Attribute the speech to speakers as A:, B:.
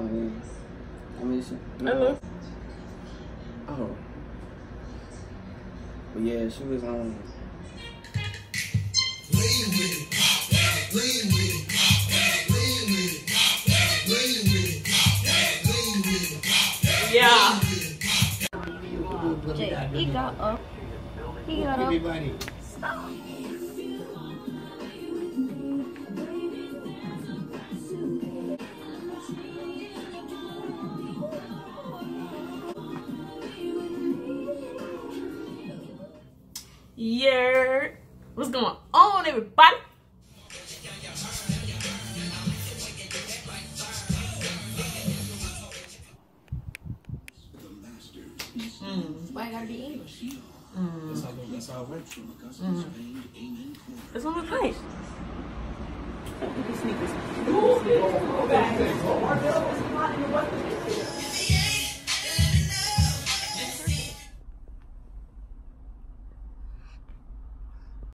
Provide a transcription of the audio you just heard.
A: mean, I mean, she.
B: Hello.
A: Oh. But yeah, she was um.
B: Yeah.
C: Jay, he got up. He got up.
D: Everybody.
B: Yeah. What's going on, everybody?
C: Why gotta be English?
D: That's how, that's how it works.
B: This one looks nice. Look at sneakers.